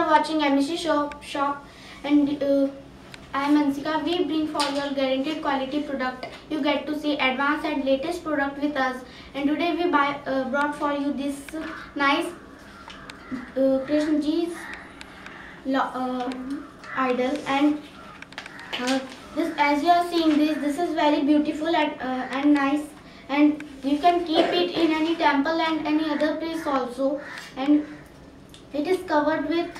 watching MEC Shop, Shop and uh, I am Anshika. We bring for your guaranteed quality product. You get to see advanced and latest product with us. And today we buy, uh, brought for you this nice uh, Krishnaji's uh, idol and uh, this as you are seeing this this is very beautiful and, uh, and nice and you can keep it in any temple and any other place also and it is covered with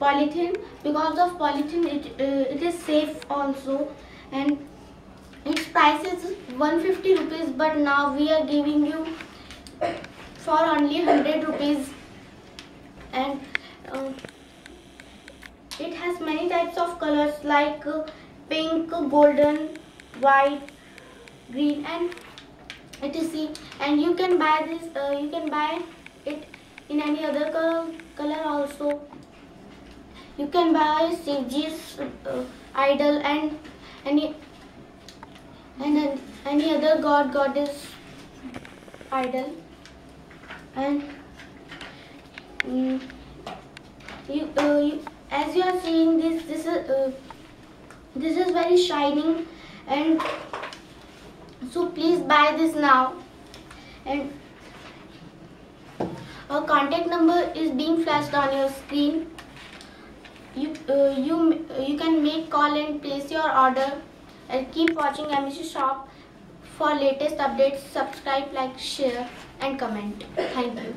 polythene. Because of polythene it, uh, it is safe also. And its price is 150 rupees but now we are giving you for only 100 rupees. And uh, it has many types of colors like pink golden white green and etc and you can buy this uh, you can buy it in any other color, color also. You can buy Shivji's uh, idol and any and any other god goddess idol. And um, you, uh, you, as you are seeing this this is uh, this is very shining and so please buy this now. And our contact number is being flashed on your screen. You uh, you you can make call and place your order and keep watching MEC shop for latest updates. Subscribe like share and comment. Thank you